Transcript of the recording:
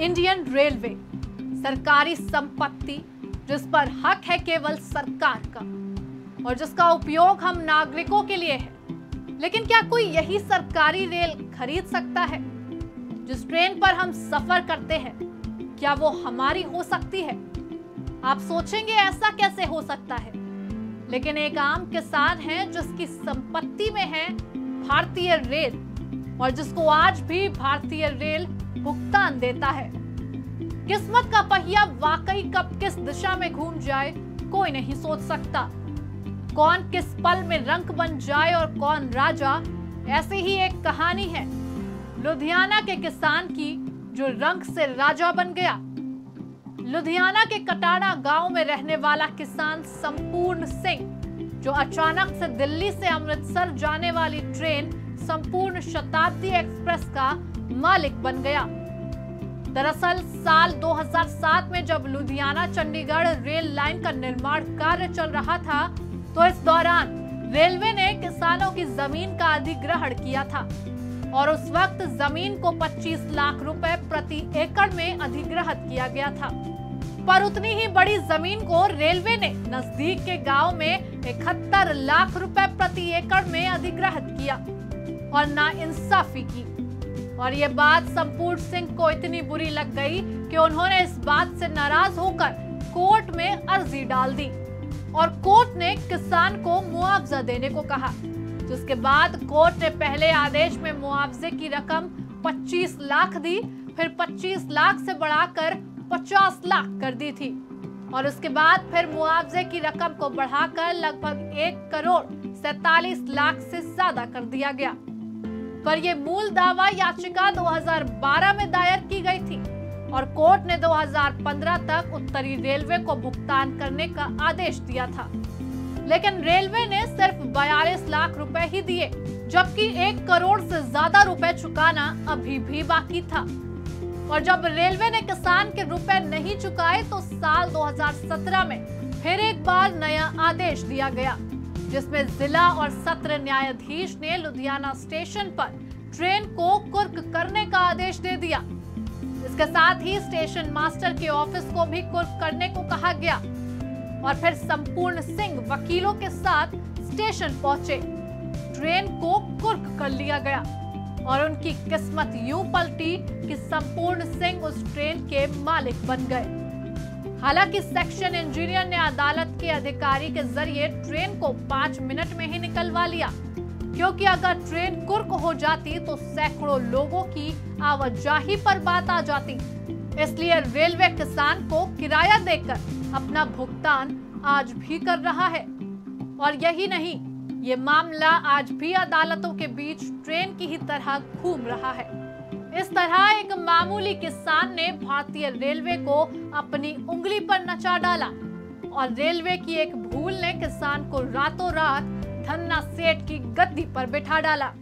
Railway, सरकारी संपत्ति, जिस पर हक है केवल सरकार का, और जिसका उपयोग हम नागरिकों के लिए है। लेकिन क्या कोई यही सरकारी रेल खरीद सकता है? जिस ट्रेन पर हम सफ़र करते हैं, क्या वो हमारी हो सकती है? आप सोचेंगे ऐसा कैसे हो सकता है? लेकिन एक आम किसान है जिसकी संपत्ति में है भारतीय रेल, और जिसको आज भी भारतीय रेल भुगतान देता है। किस्मत का पहिया वाकई कब किस दिशा में घूम जाए, कोई नहीं सोच सकता। कौन किस पल में रंक बन जाए और कौन राजा, ऐसी ही एक कहानी है। लुधियाना के किसान की, जो रंक से राजा बन गया। लुधियाना के कटाना गाँव में रहने वाला किसान संपूर्ण सिंह, जो अचानक से दिल्ली से अमृतसर जाने वाली ट्रेन संपूर्ण शताब्दी एक्सप्रेस का मालिक बन गया। दरअसल, साल 2007 में जब लुधियाना चंडीगढ़ रेल लाइन का निर्माण कार्य चल रहा था तो इस दौरान रेलवे ने किसानों की ज़मीन का अधिग्रहण किया था और उस वक्त ज़मीन को 25 लाख रुपए प्रति एकड़ में अधिग्रहित किया गया था। पर उतनी ही बड़ी ज़मीन को रेलवे ने नज़दीक के गाँव में इकहत्तर लाख रुपए प्रति एकड़ में अधिग्रहित किया और ना इंसाफी की। और ये बात संपूर्ण सिंह को इतनी बुरी लग गई कि उन्होंने इस बात से नाराज़ होकर कोर्ट में अर्जी डाल दी। और कोर्ट ने किसान को मुआवजा देने को कहा, जिसके बाद कोर्ट ने पहले आदेश में मुआवजे की रकम 25 लाख दी, फिर 25 लाख से बढ़ाकर 50 लाख कर दी थी। और उसके बाद फिर मुआवजे की रकम को बढ़ाकर लगभग एक करोड़ सैतालीस लाख से ज़्यादा कर दिया गया। पर यह मूल दावा याचिका 2012 में दायर की गई थी और कोर्ट ने 2015 तक उत्तरी रेलवे को भुगतान करने का आदेश दिया था। लेकिन रेलवे ने सिर्फ़ 42 लाख रुपए ही दिए, जबकि एक करोड़ से ज़्यादा रुपए चुकाना अभी भी बाकी था। और जब रेलवे ने किसान के रुपए नहीं चुकाए तो साल 2017 में फिर एक बार नया आदेश दिया गया। जिसमें जिला और सत्र न्यायाधीश ने लुधियाना स्टेशन पर ट्रेन को कुर्क करने का आदेश दे दिया। इसके साथ ही स्टेशन मास्टर के ऑफ़िस को भी कुर्क करने को कहा गया। और फिर संपूर्ण सिंह वकीलों के साथ स्टेशन पहुँचे। ट्रेन को कुर्क कर लिया गया। और उनकी किस्मत यूँ पलटी कि संपूर्ण सिंह उस ट्रेन के मालिक बन गए। हालाँकि सेक्शन इंजीनियर ने अदालत के अधिकारी के ज़रिए ट्रेन को पाँच मिनट में ही निकलवा लिया। क्योंकि अगर ट्रेन कुर्क हो जाती तो सैकड़ों लोगों की आवाजाही पर बात आ जाती। इसलिए रेलवे किसान को किराया देकर अपना भुगतान आज भी कर रहा है। और यही नहीं, ये मामला आज भी अदालतों के बीच ट्रेन की ही तरह घूम रहा है। इस तरह एक मामूली किसान ने भारतीय रेलवे को अपनी उंगली पर नचा डाला और रेलवे की एक भूल ने किसान को रातों रात धन्ना सेठ की गद्दी पर बिठा डाला।